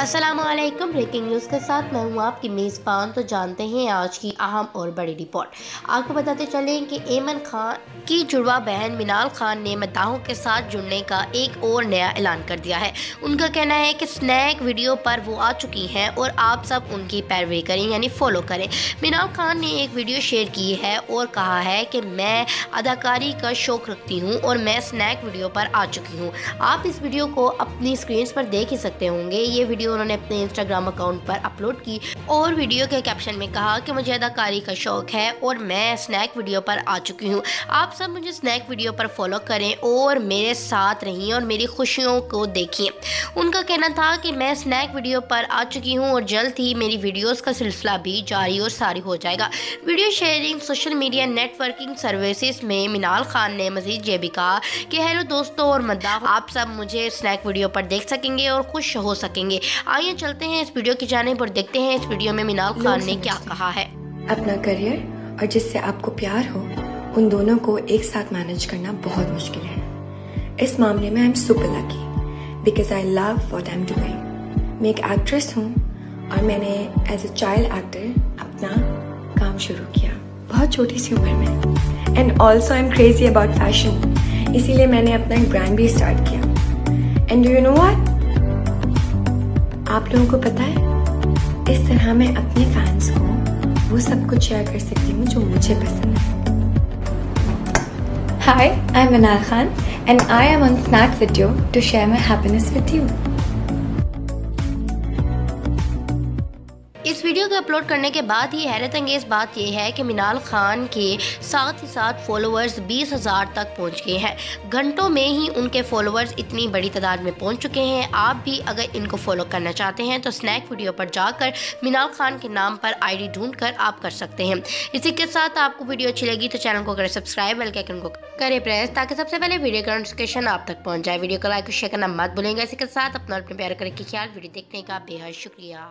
Aslam breaking news के साथ मैं हूँ आपकी मेज़बान। तो जानते हैं आज की अहम और बड़ी रिपोर्ट। आपको बताते चलें कि एमन खान की जुड़वा बहन मिनाल खान ने मद्दाहों के साथ जुड़ने का एक और नया ऐलान कर दिया है। उनका कहना है कि स्नैक वीडियो पर वो आ चुकी हैं और आप सब उनकी पैरवी करें, यानी फॉलो करें। मिनाल खान ने एक वीडियो शेयर की है और कहा है कि मैं अदाकारी का शौक़ रखती हूँ और मैं स्नैक वीडियो पर आ चुकी हूँ। आप इस वीडियो को अपनी स्क्रीन पर देख ही सकते होंगे। ये वीडियो उन्होंने अपने इंस्टाग्राम अकाउंट पर अपलोड की। और वीडियो के कैप्शन में कहा कि मुझे अदाकारी का शौक है और मैं स्नैक वीडियो पर आ चुकी हूँ। आप सब मुझे स्नैक वीडियो पर फॉलो करें और मेरे साथ रहिए और मेरी खुशियों को देखिए उनका कहना था कि मैं स्नैक वीडियो पर आ चुकी हूँ और जल्द ही मेरी वीडियोस का सिलसिला भी जारी और सारी हो जाएगा। Video sharing social media networking services में मिनाल खान ने मजीद ये भी कहा कि, हेलो दोस्तों और मद्दा, आप सब मुझे स्नैक वीडियो पर देख सकेंगे और खुश हो सकेंगे। आइए चलते हैं इस वीडियो की जाने और देखते हैं इस वीडियो में मिनाल खान ने क्या कहा है। अपना करियर और जिससे आपको प्यार हो, उन दोनों को एक साथ मैनेज करना बहुत मुश्किल है। इस मामले में I am super lucky because I love what I am doing मैं एक एक्ट्रेस हूँ और मैंने एज ए चाइल्ड एक्टर अपना काम शुरू किया, बहुत छोटी सी उम्र में। And also I am crazy about fashion इसीलिए मैंने अपना एक ब्रांड भी स्टार्ट किया। एंड यू नो वॉट आप लोगों को पता है इस तरह मैं अपने फैंस को वो सब कुछ शेयर कर सकती हूँ जो मुझे पसंद है Hi, I'm Manal Khan and I am on Snack Video to share my happiness with you. इस वीडियो को अपलोड करने के बाद ही हैरत अंगेज बात यह है कि मिनाल खान के साथ ही साथ फॉलोअर्स बीस हज़ार तक पहुँच गए हैं। घंटों में ही उनके फॉलोअर्स इतनी बड़ी तादाद में पहुँच चुके हैं। आप भी अगर इनको फॉलो करना चाहते हैं तो स्नैक वीडियो पर जाकर मिनाल खान के नाम पर आई ढूंढ कर आप कर सकते हैं। इसी के साथ आपको वीडियो अच्छी लगी तो चैनल को करें सब्सक्राइब वेल कैकन को करें प्रेस ताकि सबसे पहले वीडियो का नोटिफिकेशन आप तक पहुँच जाए। वीडियो को लाइक और शेयर करना मत भूलेंगे इसी के साथ अपना अपने प्यार करें ख्याल वीडियो देखने का बेहद शुक्रिया।